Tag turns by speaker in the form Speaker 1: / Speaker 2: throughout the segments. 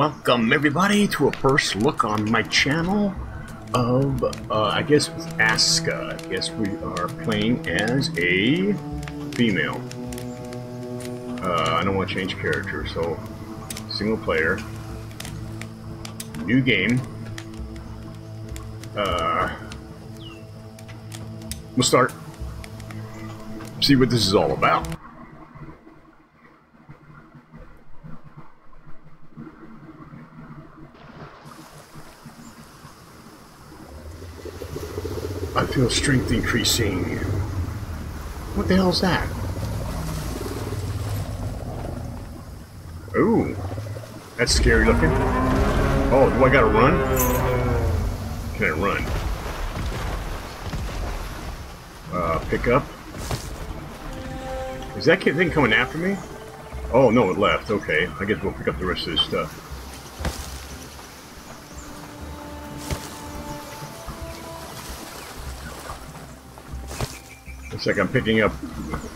Speaker 1: Welcome everybody to a first look on my channel of, uh, I guess, ASKA. I guess we are playing as a female. Uh, I don't want to change character, so single player. New game. Uh, we'll start. See what this is all about. Feel strength increasing. What the hell is that? Ooh, that's scary looking. Oh, do I gotta run? Can I run? Uh, pick up. Is that thing coming after me? Oh, no, it left. Okay, I guess we'll pick up the rest of this stuff. Looks like I'm picking up,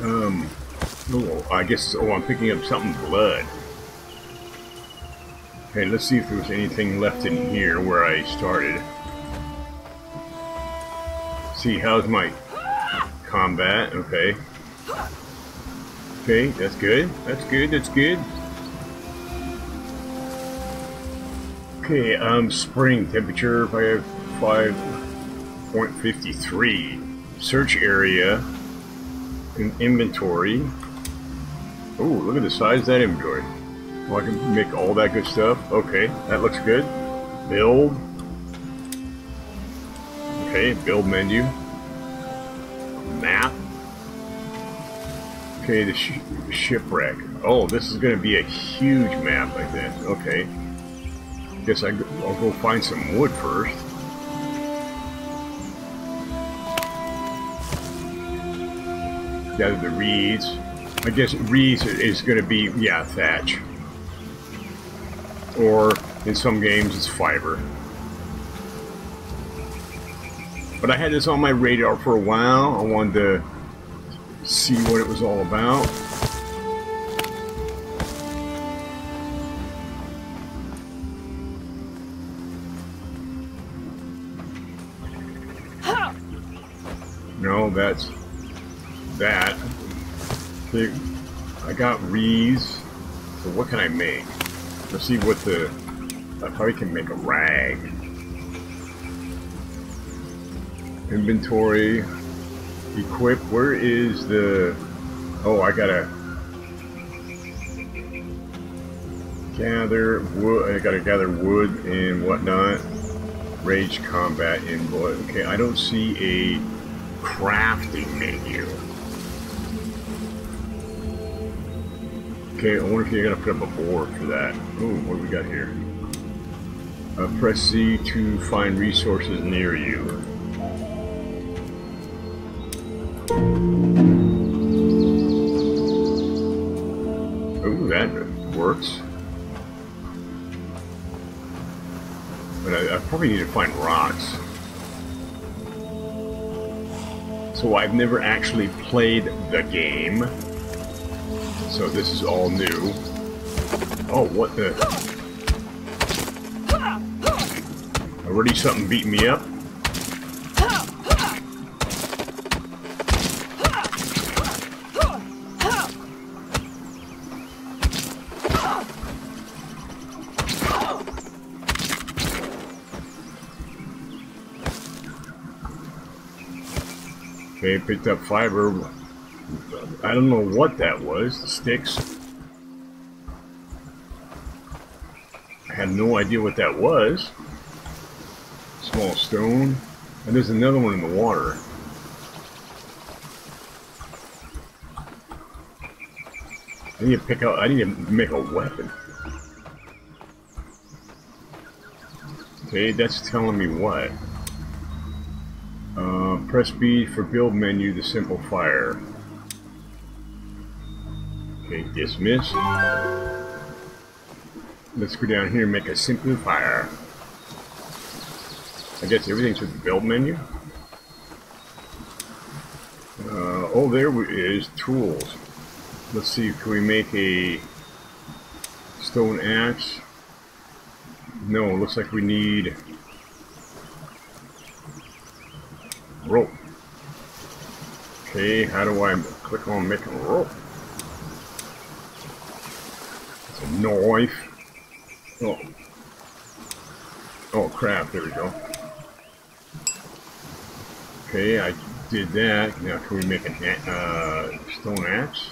Speaker 1: um, oh, I guess, oh, I'm picking up something blood. Okay, let's see if there's anything left in here where I started. See, how's my combat? Okay. Okay, that's good. That's good, that's good. Okay, um, spring temperature, 5.53. Search area, in inventory. Oh, look at the size of that inventory. Well, I can make all that good stuff. Okay, that looks good. Build. Okay, build menu. Map. Okay, the sh shipwreck. Oh, this is going to be a huge map like that. Okay. Guess I, I'll go find some wood first. Gather the reeds. I guess reeds is going to be, yeah, thatch. Or, in some games, it's fiber. But I had this on my radar for a while. I wanted to see what it was all about. No, that's that. I got reeds. So what can I make? Let's see what the... I probably can make a rag. Inventory. Equip. Where is the... Oh, I gotta... Gather wood. I gotta gather wood and whatnot. Rage combat in blood. Okay, I don't see a crafting menu. Okay, I wonder if you're gonna put up a board for that. Ooh, what do we got here? Uh, press C to find resources near you. Ooh, that works. But I, I probably need to find rocks. So I've never actually played the game. So this is all new. Oh, what the? Already something beating me up? Okay, picked up fiber. I don't know what that was. The Sticks. I had no idea what that was. Small stone. And there's another one in the water. I need to pick out, I need to make a weapon. Okay, that's telling me what? Uh, press B for build menu to simple fire. Okay, dismiss. Let's go down here and make a simple fire. I guess everything's with the build menu. Uh, oh, there is tools. Let's see, can we make a stone axe? No, looks like we need rope. Okay, how do I click on making a rope? It's a knife. Oh. Oh crap, there we go. Okay, I did that. Now can we make a uh, stone axe?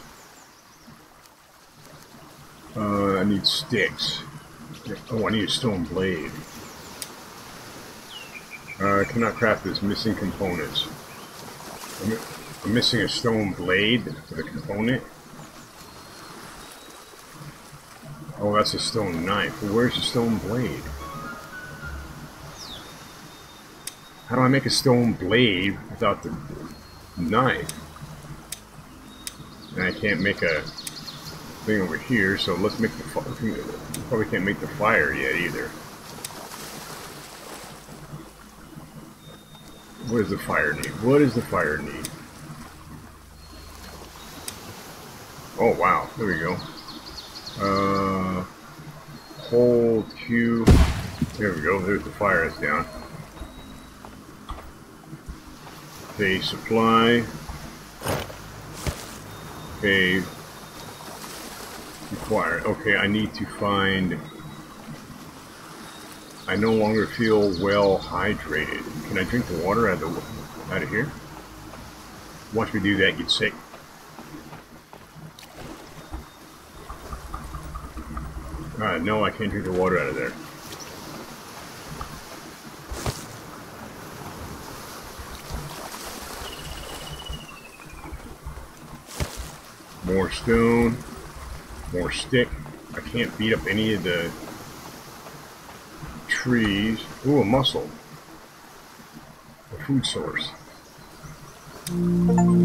Speaker 1: Uh, I need sticks. Oh, I need a stone blade. Uh, I cannot craft this missing components. I'm, I'm missing a stone blade for the component. Oh, that's a stone knife. Well, where's the stone blade? How do I make a stone blade without the knife? And I can't make a thing over here, so let's make the probably can't make the fire yet either. What does the fire need? What does the fire need? Oh wow, there we go. Uh, hold Q. There we go. There's the fire that's down. Okay, supply. Okay, required. Okay, I need to find... I no longer feel well hydrated. Can I drink the water out of, the, out of here? Once we do that, get sick. No, I can't drink the water out of there. More stone. More stick. I can't beat up any of the trees. Ooh, a mussel. A food source. Ooh,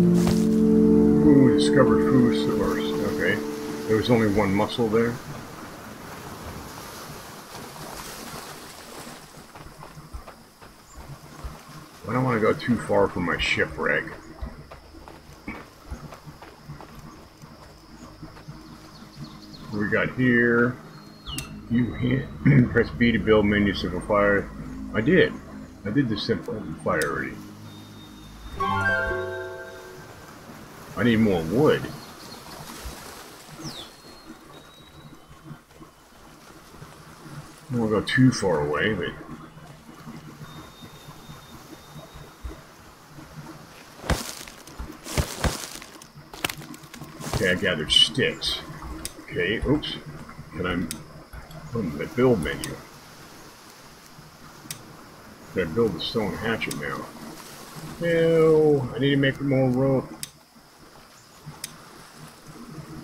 Speaker 1: discovered food source. Okay. There was only one mussel there. To go too far from my shipwreck. we got here? You hit, press B to build menu simple fire. I did. I did the simple fire already. I need more wood. I don't want to go too far away, but... gathered sticks. Okay, oops. Can I put them in the build menu? Can I build the stone hatchet now? No, I need to make more rope.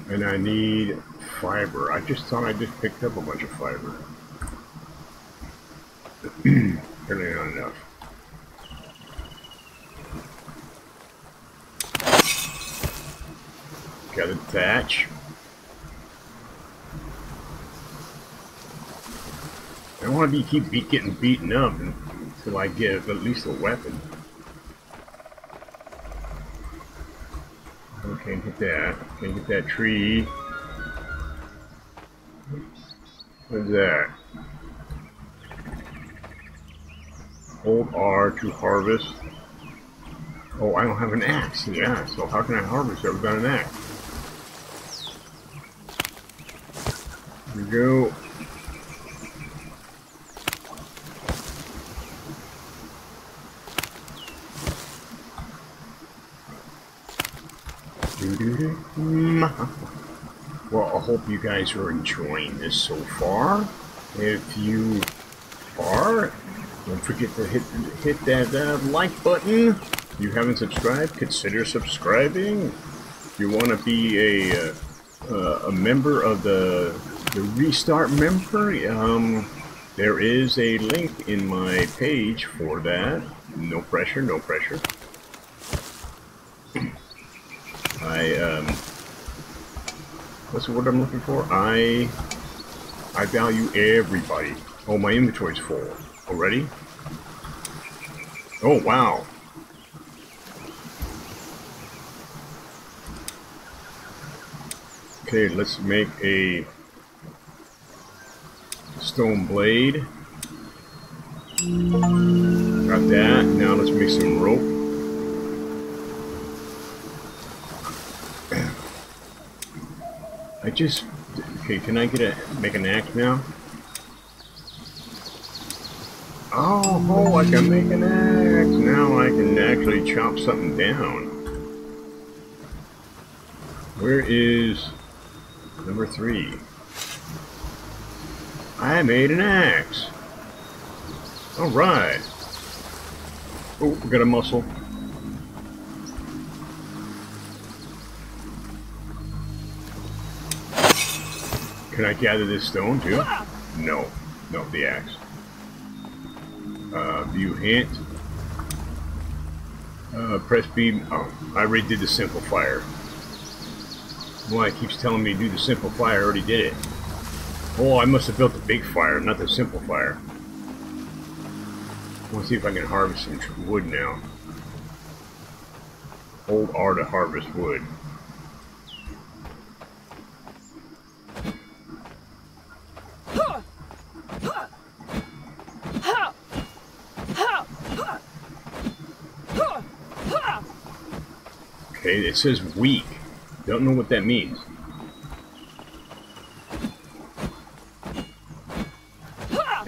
Speaker 1: And I need fiber. I just thought I just picked up a bunch of fiber. Apparently not enough. Got a thatch. I don't want to be keep be getting beaten up until I get at least a weapon. Can't hit that. Can't hit that tree. What's that? Hold R to harvest. Oh, I don't have an axe. Yeah, so how can I harvest it without an axe? We go. Well, I hope you guys are enjoying this so far. If you are, don't forget to hit hit that uh, like button. If you haven't subscribed, consider subscribing. If you want to be a uh, a member of the the Restart member, um, there is a link in my page for that. No pressure, no pressure. I, um, what's the word I'm looking for? I, I value everybody. Oh, my inventory's full. Already? Oh, wow. Okay, let's make a stone blade. Got that. Now let's make some rope. I just... Okay, can I get a... make an axe now? Oh, oh, I can make an axe. Now I can actually chop something down. Where is number three? I made an axe. Alright. Oh, we got a mussel. Can I gather this stone too? No. No, the axe. Uh, view hint. Uh, press B. Oh, I already did the simple fire. Why it keeps telling me to do the simple fire, I already did it. Oh, I must have built the big fire, not the simple fire. Let's see if I can harvest some wood now. Hold R to harvest wood. Okay, it says weak. Don't know what that means.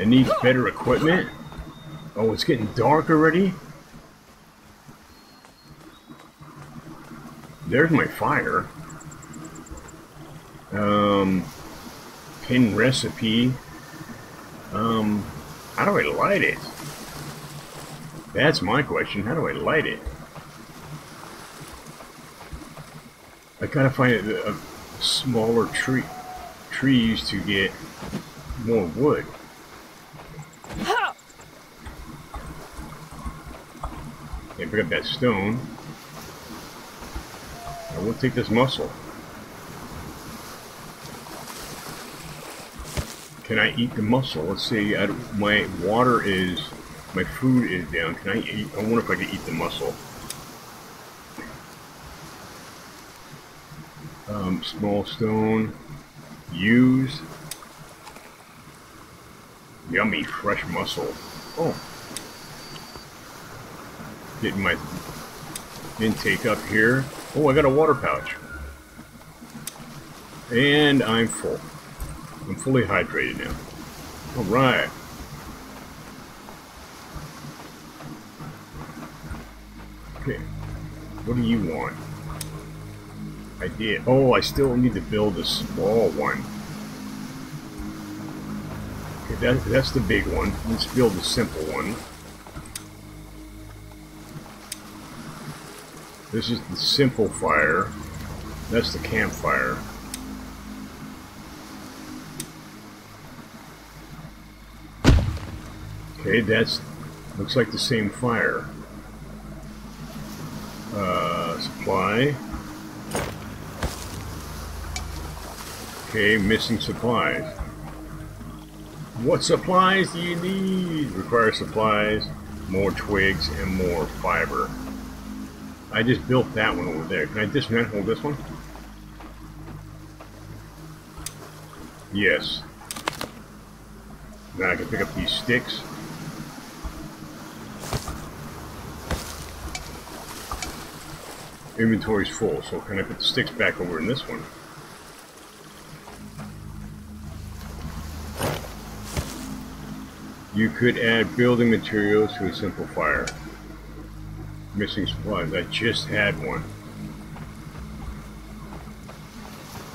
Speaker 1: It needs better equipment? Oh, it's getting dark already? There's my fire. Um, pin recipe. Um, how do I light it? That's my question. How do I light it? I gotta find a, a smaller tree trees to get more wood. Okay, pick up that stone. I will take this mussel. Can I eat the mussel? Let's see. I, my water is, my food is down. Can I eat? I wonder if I can eat the mussel. Um, small stone. Use. Yummy, fresh mussel. Oh. Getting my intake up here. Oh, I got a water pouch. And I'm full. I'm fully hydrated now. Alright. Okay. What do you want? I did. Oh, I still need to build a small one. Okay, that, that's the big one. Let's build a simple one. This is the simple fire. That's the campfire. Okay, that's looks like the same fire. Uh, supply. Okay, missing supplies. What supplies do you need? Require supplies, more twigs, and more fiber. I just built that one over there. Can I dismantle this one? Yes. Now I can pick up these sticks. Inventory's full, so can I put the sticks back over in this one? You could add building materials to a simple fire. Missing supplies. I just had one.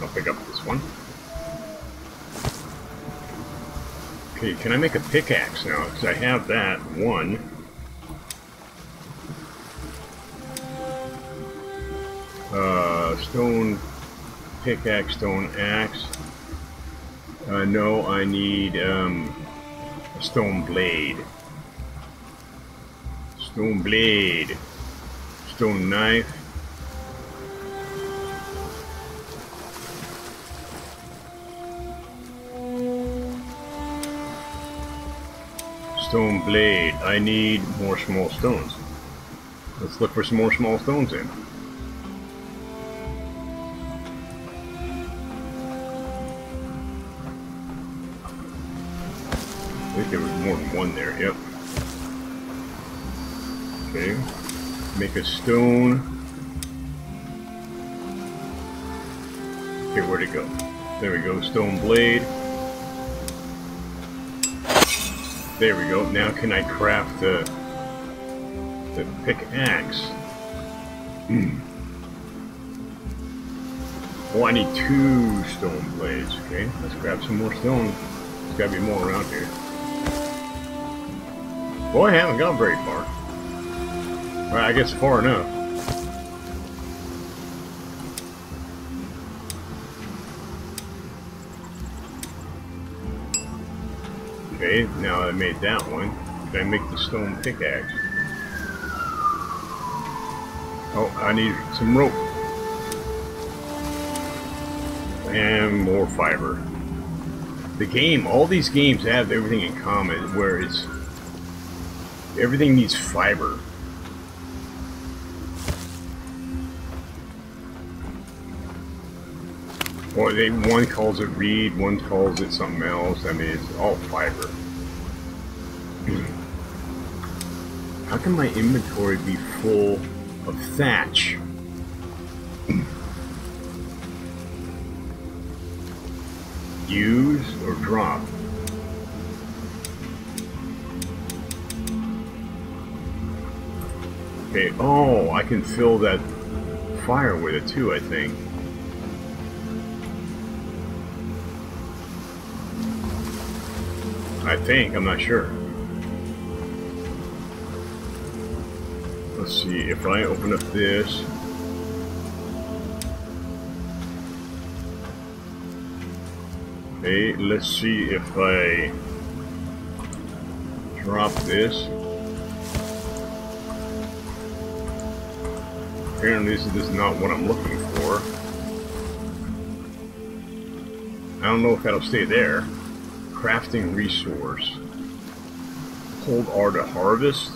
Speaker 1: I'll pick up this one. Okay, can I make a pickaxe now? Because I have that. One. Uh, stone pickaxe, stone axe. Uh, no, I need, um, a Stone blade. Stone blade. Stone knife. Stone blade. I need more small stones. Let's look for some more small stones in. I think there was more than one there, yep. Okay. Make a stone. Okay, where'd it go? There we go, stone blade. There we go. Now can I craft the the pickaxe? Hmm. Oh, I need two stone blades. Okay, let's grab some more stone. There's gotta be more around here. Boy, I haven't gone very far. Well, I guess far enough. Okay, now I made that one. Can I make the stone pickaxe? Oh, I need some rope. And more fiber. The game, all these games have everything in common, where it's everything needs fiber. Or they one calls it reed, one calls it something else. I mean, it's all fiber. How can my inventory be full of thatch? Use or drop? Okay, oh, I can fill that fire with it too, I think. I think, I'm not sure. Let's see, if I open up this... Okay, let's see if I drop this. Apparently this is not what I'm looking for. I don't know if that'll stay there. Crafting resource. Hold R to harvest.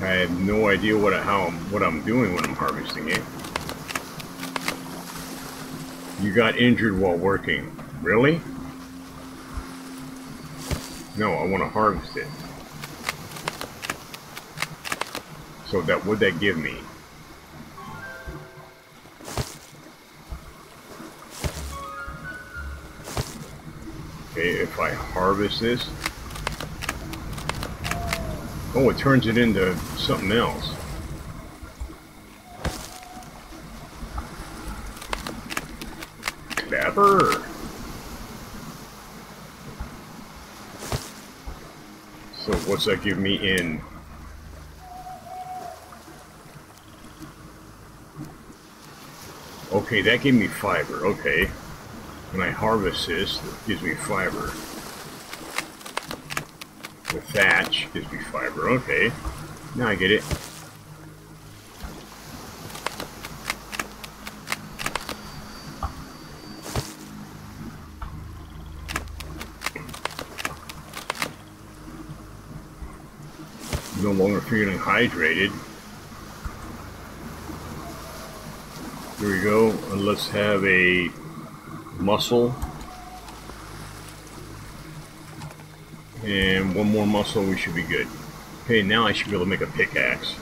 Speaker 1: I have no idea what how I'm, what I'm doing when I'm harvesting it. You got injured while working. Really? No, I want to harvest it. So that would that give me? Okay, if I harvest this. Oh, it turns it into something else. Clever. So what's that give me in Okay, that gave me fiber. Okay. When I harvest this, it gives me fiber. The thatch gives me fiber. Okay. Now I get it. No longer feeling hydrated. Here we go. And let's have a mussel. And one more mussel, we should be good. Okay, now I should be able to make a pickaxe.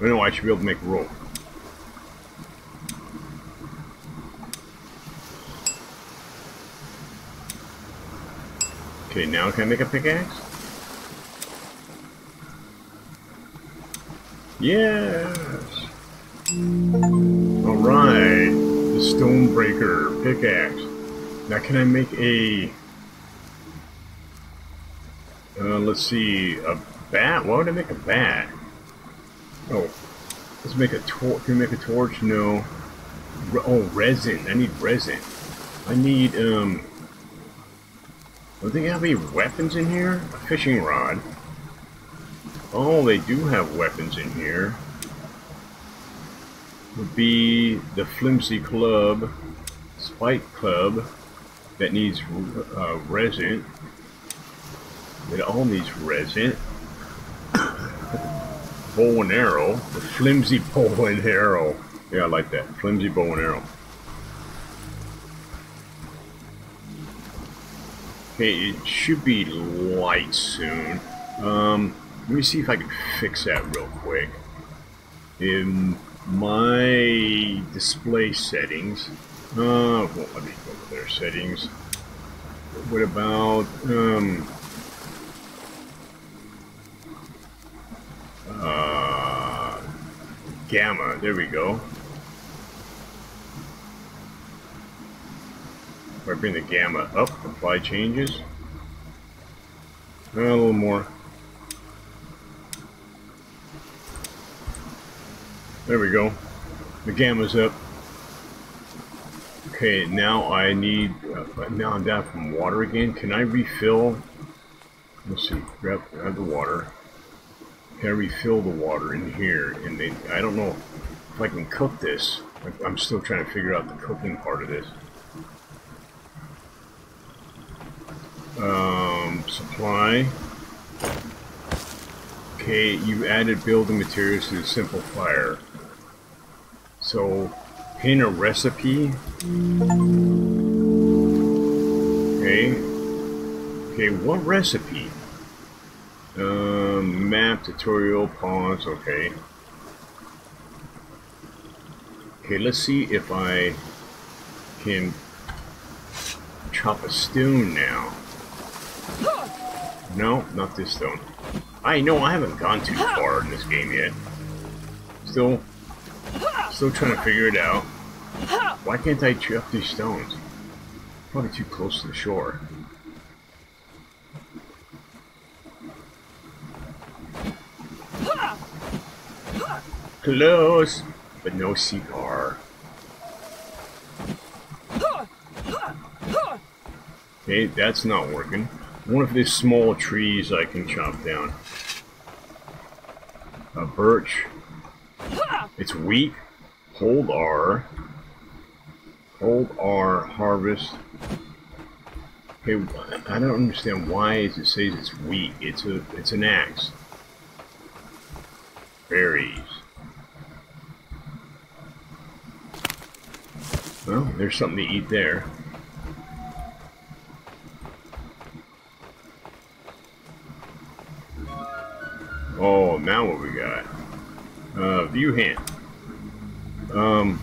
Speaker 1: Oh no, I should be able to make rope. Okay, now can I make a pickaxe? Yes! Stonebreaker pickaxe. Now can I make a... Uh, let's see, a bat? Why would I make a bat? Oh, let's make a torch. Can we make a torch? No. Re oh, resin. I need resin. I need, um... Do they have any weapons in here? A fishing rod. Oh, they do have weapons in here. Would be the flimsy club, spike club, that needs uh, resin. It all needs resin. bow and arrow, the flimsy bow and arrow. Yeah, I like that. Flimsy bow and arrow. Okay, it should be light soon. Um, let me see if I can fix that real quick. In my display settings, uh, well, let me go to their settings. What about, um, uh, gamma, there we go. If I bring the gamma up, apply changes. Uh, a little more. There we go. The gamma's up. Okay, now I need, uh, now I'm down from water again. Can I refill? Let's see, grab, grab the water. Can I refill the water in here? And they, I don't know if I can cook this. I'm still trying to figure out the cooking part of this. Um, supply. Okay, you added building materials to the simple fire. So, pin a recipe. Okay. Okay, what recipe? Um, map, tutorial, pause, okay. Okay, let's see if I can chop a stone now. No, not this stone. I know I haven't gone too far in this game yet. Still, still trying to figure it out. Why can't I chop these stones? Probably too close to the shore. Close, but no car. Okay, that's not working. One of these small trees I can chop down. A birch. It's weak. Hold R. Hold R, harvest. Okay, I don't understand why it says it's weak. It's a it's an axe. Berries. Well, there's something to eat there. Oh, now what we got? Uh, view hand. Um,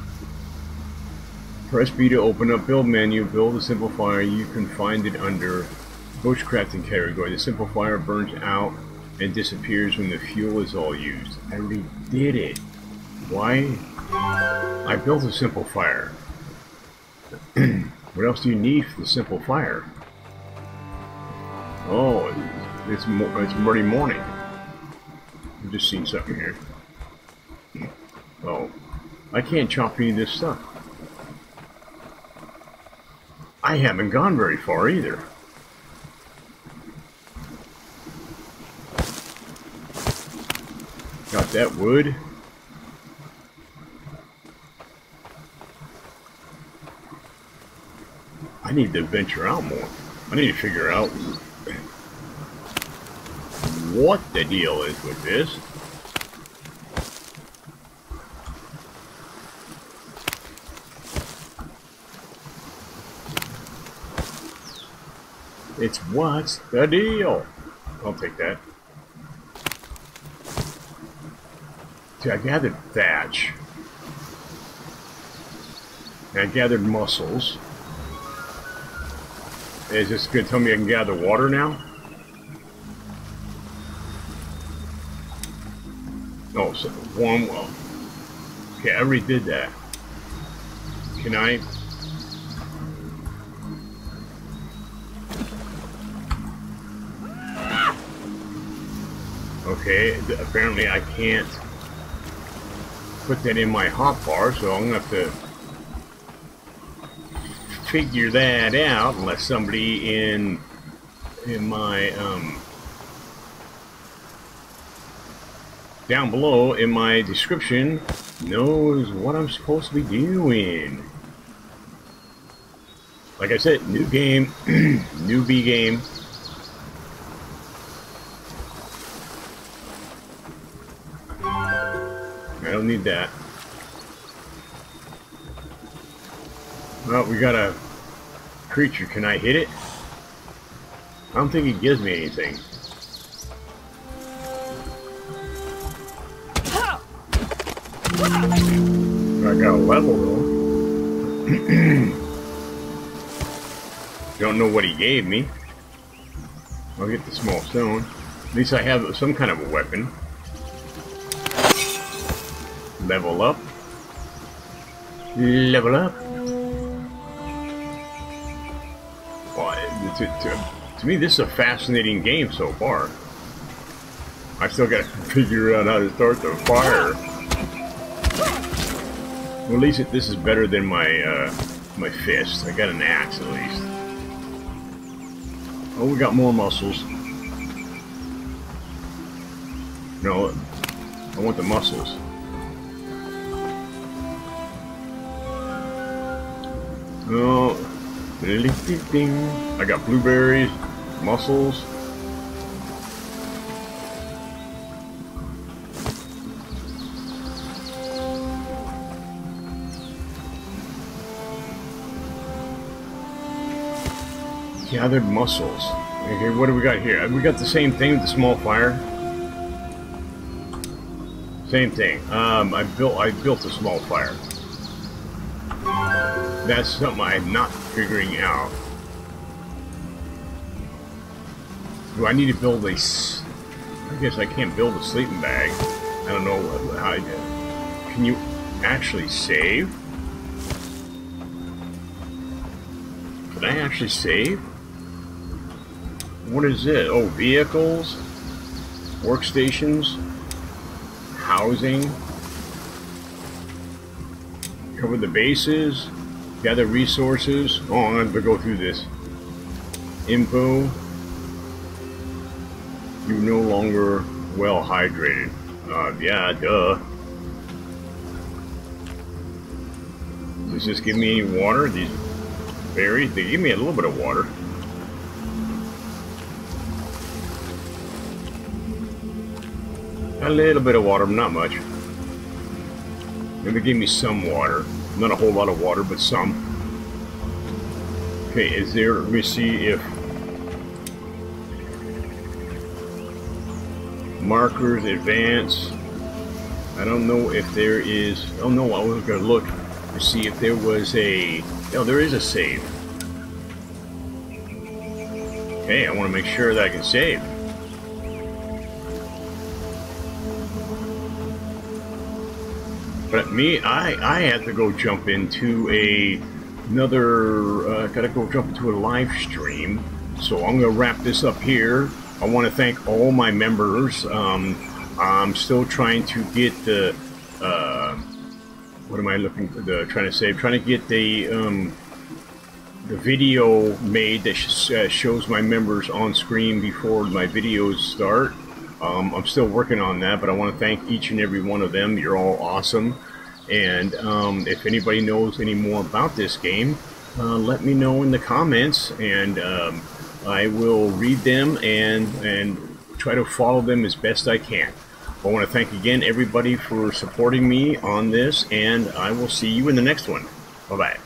Speaker 1: press B to open up build menu, build a simple fire. You can find it under bushcrafting category. The simple fire burns out and disappears when the fuel is all used. I already did it. Why? I built a simple fire. what else do you need for the simple fire? Oh, it's, it's already morning. I've just seen something here. I can't chop any of this stuff. I haven't gone very far either. Got that wood. I need to venture out more. I need to figure out what the deal is with this. It's what's the deal? I'll take that. See, I gathered thatch. I gathered mussels. Is this going to tell me I can gather water now? Oh, so warm well. Okay, I already did that. Can I? Okay, apparently I can't put that in my hotbar, so I'm gonna have to figure that out unless somebody in in my um down below in my description knows what I'm supposed to be doing. Like I said, new game, newbie game. Don't need that. Well, we got a creature. Can I hit it? I don't think it gives me anything. I got a level though. Don't know what he gave me. I'll get the small stone. At least I have some kind of a weapon. Level up. Level up. Well, to, to, to me, this is a fascinating game so far. I still gotta figure out how to start the fire. Well, at least it, this is better than my uh, my fist. I got an axe at least. Oh, we got more mussels. No, I want the mussels. Oh, I got blueberries, mussels. Gathered mussels. Okay, what do we got here? We got the same thing with the small fire. Same thing. Um, I built I built a small fire. That's something I'm not figuring out. Do I need to build a... I guess I can't build a sleeping bag. I don't know how I did. Can you actually save? Can I actually save? What is it? Oh, vehicles, workstations, housing, cover the bases, gather resources. Oh, I'm going to go through this. Info. You no longer well hydrated. Uh, yeah, duh. Does this give me any water? These berries? They give me a little bit of water. A little bit of water, not much. Maybe give me some water. Not a whole lot of water, but some. Okay, is there, let me see if markers advance. I don't know if there is, oh no, I was to look to see if there was a, oh, there is a save. Okay, I want to make sure that I can save. But me, I, I had to go jump into a another, uh, gotta go jump into a live stream. So I'm gonna wrap this up here. I want to thank all my members. Um, I'm still trying to get the, uh, what am I looking for? The trying to say, trying to get the um, the video made that sh uh, shows my members on screen before my videos start. Um, I'm still working on that, but I want to thank each and every one of them. You're all awesome. And um, if anybody knows any more about this game, uh, let me know in the comments, and um, I will read them and and try to follow them as best I can. I want to thank again everybody for supporting me on this, and I will see you in the next one. Bye bye.